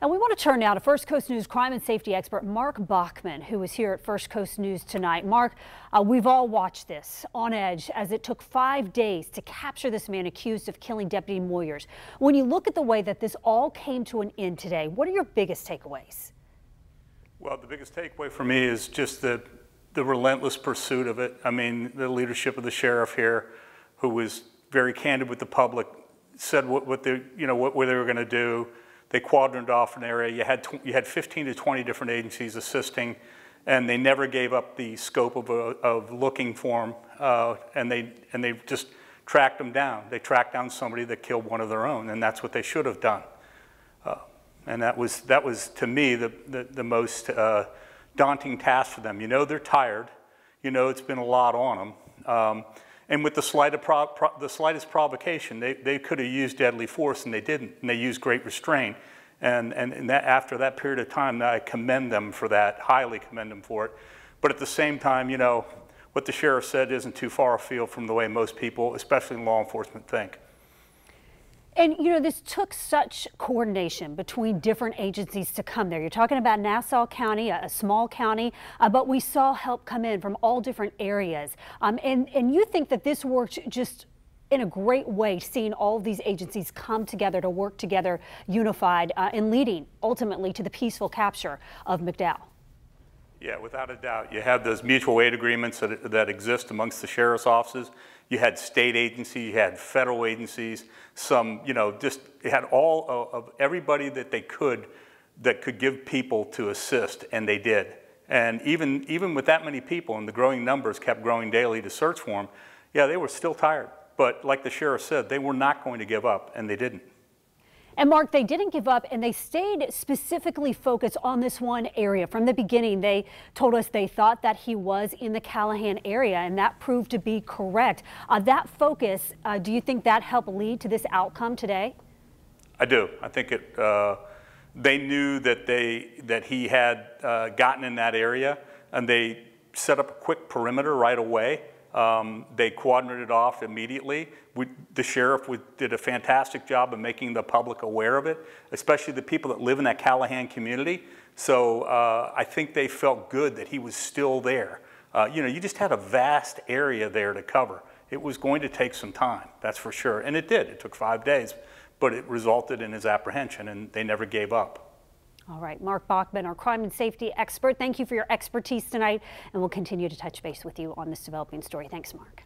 And we want to turn now to First Coast News crime and safety expert Mark Baughman, who is here at First Coast News tonight. Mark, uh, we've all watched this on edge as it took five days to capture this man accused of killing Deputy Moyers. When you look at the way that this all came to an end today, what are your biggest takeaways? Well, the biggest takeaway for me is just the, the relentless pursuit of it. I mean, the leadership of the sheriff here, who was very candid with the public, said what, what they, you know, what, what they were going to do they quadranted off an area. You had, you had 15 to 20 different agencies assisting, and they never gave up the scope of, a, of looking for them, uh, and, they, and they just tracked them down. They tracked down somebody that killed one of their own, and that's what they should have done. Uh, and that was, that was, to me, the, the, the most uh, daunting task for them. You know they're tired. You know it's been a lot on them. Um, and with the, slightest, pro pro the slightest provocation, they, they could have used deadly force and they didn't, and they used great restraint. And, and, and that, after that period of time, I commend them for that, highly commend them for it. But at the same time, you know, what the sheriff said isn't too far afield from the way most people, especially law enforcement, think. And you know, this took such coordination between different agencies to come there. You're talking about Nassau County, a, a small county, uh, but we saw help come in from all different areas. Um, and, and you think that this worked just in a great way, seeing all of these agencies come together to work together unified uh, and leading ultimately to the peaceful capture of McDowell. Yeah, without a doubt. You have those mutual aid agreements that, that exist amongst the sheriff's offices. You had state agencies, you had federal agencies, some, you know, just, it had all of, of everybody that they could that could give people to assist, and they did. And even, even with that many people and the growing numbers kept growing daily to search for them, yeah, they were still tired. But like the sheriff said, they were not going to give up, and they didn't. And Mark, they didn't give up and they stayed specifically focused on this one area. From the beginning, they told us they thought that he was in the Callahan area, and that proved to be correct. Uh, that focus, uh, do you think that helped lead to this outcome today? I do. I think it. Uh, they knew that they that he had uh, gotten in that area, and they set up a quick perimeter right away. Um, they quadrated off immediately. We, the sheriff did a fantastic job of making the public aware of it, especially the people that live in that Callahan community. So uh, I think they felt good that he was still there. Uh, you know, you just had a vast area there to cover. It was going to take some time, that's for sure. And it did. It took five days, but it resulted in his apprehension, and they never gave up. All right, Mark Baughman, our crime and safety expert. Thank you for your expertise tonight, and we'll continue to touch base with you on this developing story. Thanks, Mark.